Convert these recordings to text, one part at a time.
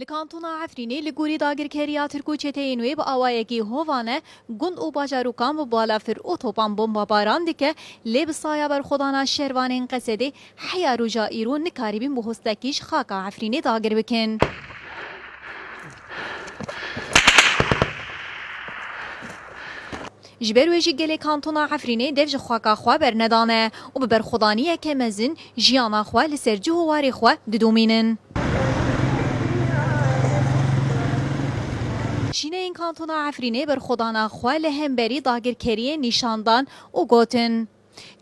لکانتونا عفرینی لگوری داگرکریا ترکو چتینوی با آوایگی هوانه گند او باجاروکان و بالا فر اوتوبان بمبا باران دیکه لیب سایا بر خدانا شروانین قصده حیا روجا ایرون نکاری بین بهستکیش خاکا عفرینی داگر بکن جبر ویجی گلی کانتونا عفرینی دیو خواکا خوا بر ندانه و ببر خدانیه که مزن جیانا خوا لسر جهواری خوا ددومینن نشین این کانتون عفرینه بر خودانا خواه داگر کریه نیشاندان او گوتن.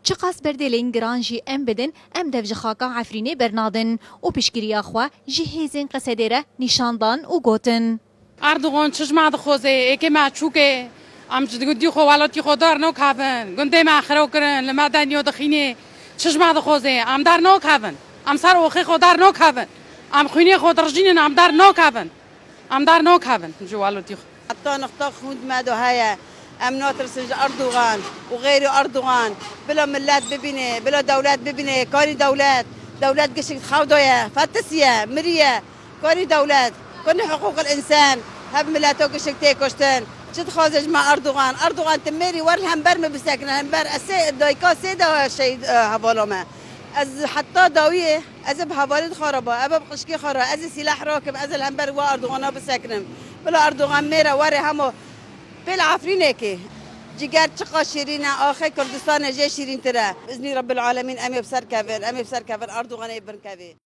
چه قصد بردلین گران جی ام بدن ام دو جخاکا عفرینه برنادن او پیشگیری اخوا جی هیزین قصدیره نیشاندان او گوتن. اردوغان چشما دخوزه ایکی مچوکه ام جدگودی خو والاتی خو دار نو کابن. گنده ما خرو کرن لما دنیو دخینه. چشما خوزه ام دار نو کابن. ام سر اوخی خو دار نو کابن. ام خونی خو درجین ام دار نو کابن. ام در نو كابن جوالو تيخ حتى نختار خود مادو هيا أم ناطر أردوغان وغير أردوغان. بلا ملات ببني بلا دولات ببني كاري دولات. دولات قشك خاودويا فاتسيا مريا كاري دولات كل حقوق الإنسان. هب ملاتو قشك تيكوشتن شد خازج مع أردوغان؟ أردوغان تميري ور الهمبر ما بساكن الهمبر اسي دايكا سيدا شيء هفالوما از حتی داویه از بهوالد خرابه اب بقشکی خرا از سلاح راكب از الهمبر و اردوغان بسکنم. بلا اردوغان میره وره همو بلا عفرینه که. جگر چقا شیرینه آخه کردستان جه شیرین تره. بإذن رب العالمین امی بسر کفن امی بسر کفن اردوغان ابن کفن